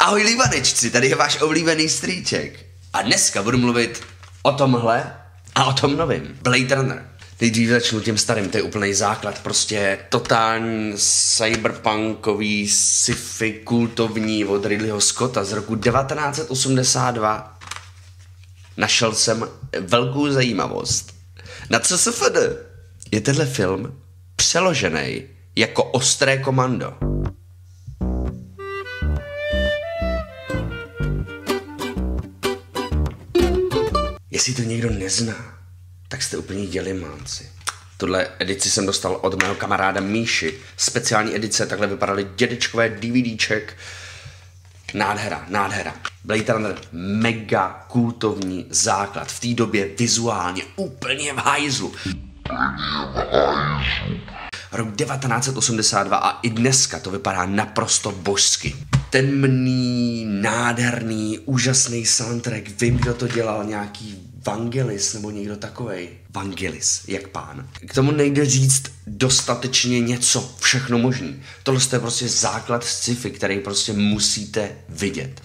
Ahoj lívanečci, tady je váš oblíbený strýček. A dneska budu mluvit o tomhle a o tom novým. Blade Runner. Nejdřív začnu tím starým, to je úplný základ, prostě totální cyberpunkový sci-fi kultovní od Ridleyho Scotta z roku 1982. Našel jsem velkou zajímavost. Na CSFD je tenhle film přeložený jako Ostré komando. Jestli to někdo nezná, tak jste úplně dělimánci. Tuhle edici jsem dostal od mého kamaráda Míši. Speciální edice, takhle vypadaly dědečkové DVDček. Nádhera, nádhera. Blade Runner, mega kultovní základ. V té době vizuálně úplně v hajzlu. Rok 1982 a i dneska to vypadá naprosto božsky. Temný, nádherný, úžasný soundtrack. Vím, kdo to dělal, nějaký Vangelis nebo někdo takovej. Vangelis, jak pán. K tomu nejde říct dostatečně něco, všechno možný. Tohle je prostě základ sci-fi, který prostě musíte vidět.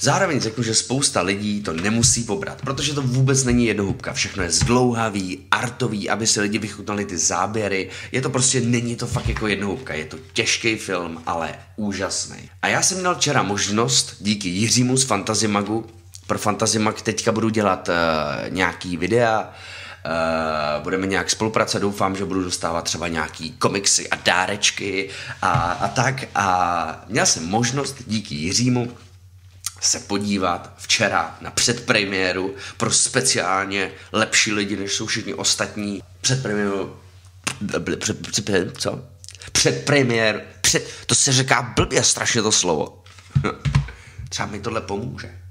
Zároveň řeknu, že spousta lidí to nemusí pobrat, protože to vůbec není jednohubka. Všechno je zdlouhavý, artový, aby si lidi vychutnali ty záběry. Je to prostě, není to fakt jako jednohubka. Je to těžký film, ale úžasný. A já jsem měl včera možnost, díky Jiřímu z Fantasy Magu, pro Fantasy Mag teďka budu dělat uh, nějaký videa, Uh, budeme nějak spolupracovat, doufám, že budu dostávat třeba nějaký komiksy a dárečky a, a tak. A měl jsem možnost díky Jiřímu se podívat včera na předpremiéru pro speciálně lepší lidi, než jsou všichni ostatní. Předpremiéru... Před, před, před, co? Předpremiér... Před, to se říká blbě strašně to slovo. Třeba mi tohle pomůže.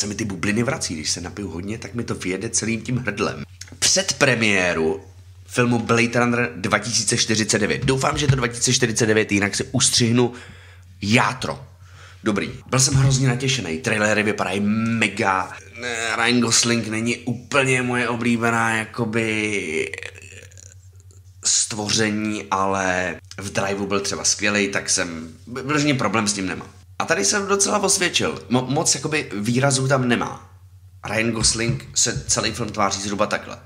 Se mi ty bubliny vrací, když se napiju hodně, tak mi to vyjede celým tím hrdlem. Před premiéru filmu Blade Runner 2049. Doufám, že to 2049, jinak si ustřihnu játro. Dobrý. Byl jsem hrozně natěšený. Trailery vypadají mega. Ryan Gosling není úplně moje oblíbená jakoby stvoření, ale v Driveu byl třeba skvělý, tak jsem vyloženě problém s tím nemám. A tady jsem docela osvědčil. Mo- moc jakoby výrazů tam nemá. Ryan Gosling se celý film tváří zhruba takhle.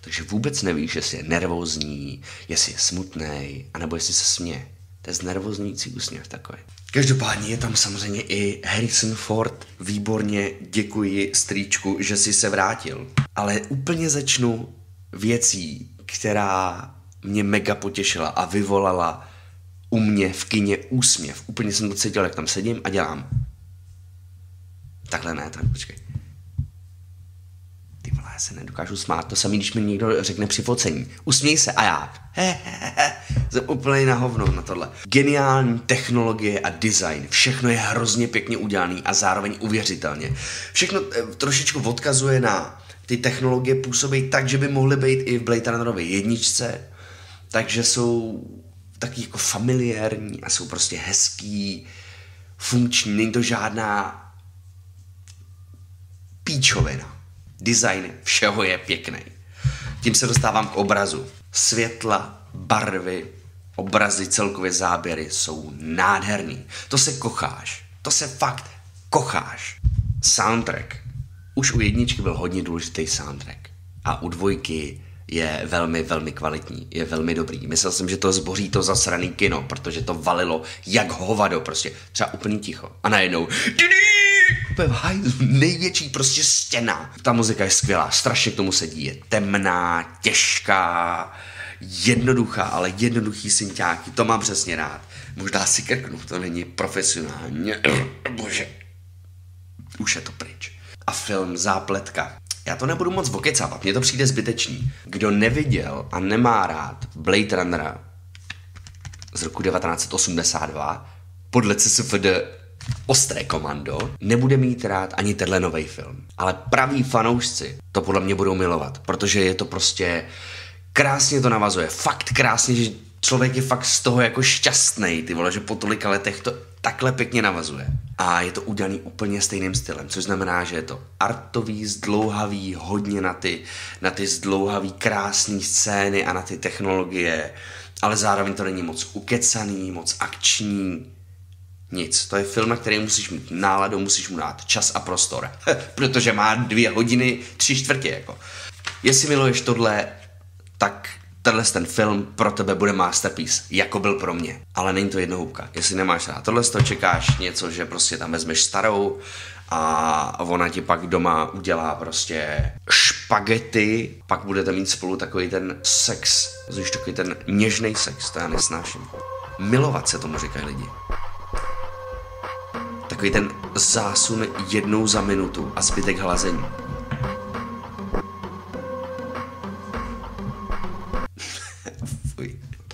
Takže vůbec nevíš, jestli je nervózní, jestli je smutný, anebo jestli se směje. To je znervoznící úsměv takový. Každopádně je tam samozřejmě i Harrison Ford. Výborně děkuji strýčku, že si se vrátil. Ale úplně začnu věcí, která mě mega potěšila a vyvolala u mě v kině úsměv. Úplně jsem to cítil, jak tam sedím a dělám. Takhle ne, tak počkej. Ty vole, já se nedokážu smát. To samý, když mi někdo řekne při focení. Usměj se a já. He, he, he. Jsem úplně na hovno na tohle. Geniální technologie a design. Všechno je hrozně pěkně udělaný a zároveň uvěřitelně. Všechno eh, trošičku odkazuje na ty technologie působí tak, že by mohly být i v Blade Runnerově jedničce, takže jsou taky jako familiární a jsou prostě hezký, funkční, není to žádná píčovina. Design všeho je pěkný. Tím se dostávám k obrazu. Světla, barvy, obrazy, celkově záběry jsou nádherný. To se kocháš. To se fakt kocháš. Soundtrack. Už u jedničky byl hodně důležitý soundtrack. A u dvojky je velmi, velmi kvalitní, je velmi dobrý. Myslel jsem, že to zboří to zasraný kino, protože to valilo jak hovado, prostě třeba úplně ticho. A najednou největší prostě stěna. Ta muzika je skvělá, strašně k tomu sedí. Je temná, těžká, jednoduchá, ale jednoduchý synťáky, to mám přesně rád. Možná si krknu, to není profesionálně. Bože, už je to pryč. A film Zápletka já to nebudu moc vokecávat, mně to přijde zbytečný. Kdo neviděl a nemá rád Blade Runnera z roku 1982, podle CSFD Ostré komando, nebude mít rád ani tenhle nový film. Ale praví fanoušci to podle mě budou milovat, protože je to prostě krásně to navazuje. Fakt krásně, že člověk je fakt z toho jako šťastný, ty vole, že po tolika letech to takhle pěkně navazuje. A je to udělaný úplně stejným stylem, což znamená, že je to artový, zdlouhavý, hodně na ty, na ty zdlouhavý, krásné scény a na ty technologie, ale zároveň to není moc ukecaný, moc akční, nic. To je film, na který musíš mít náladu, musíš mu dát čas a prostor. Protože má dvě hodiny, tři čtvrtě, jako. Jestli miluješ tohle, tak tenhle ten film pro tebe bude masterpiece, jako byl pro mě. Ale není to jednohubka. Jestli nemáš rád tohle, to čekáš něco, že prostě tam vezmeš starou a ona ti pak doma udělá prostě špagety, pak budete mít spolu takový ten sex, zvíš, takový ten něžný sex, to já nesnáším. Milovat se tomu říkají lidi. Takový ten zásun jednou za minutu a zbytek hlazení.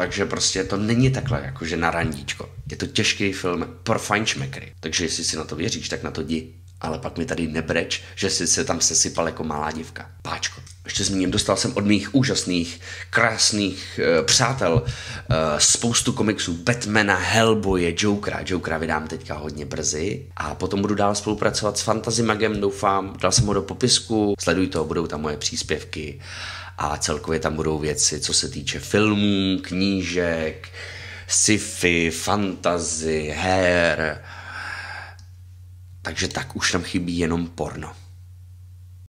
Takže prostě to není takhle, jakože na randíčko. Je to těžký film pro fajnšmekry. Takže jestli si na to věříš, tak na to jdi. Ale pak mi tady nebreč, že si se tam sesypal jako malá dívka. Páčko. Ještě zmíním, dostal jsem od mých úžasných, krásných uh, přátel uh, spoustu komiksů Batmana, Hellboye, Jokera. Jokera vydám teďka hodně brzy. A potom budu dál spolupracovat s Fantasy Magem, doufám. Dal jsem ho do popisku, sleduj to, budou tam moje příspěvky a celkově tam budou věci, co se týče filmů, knížek, sci-fi, fantazy, her. Takže tak už tam chybí jenom porno.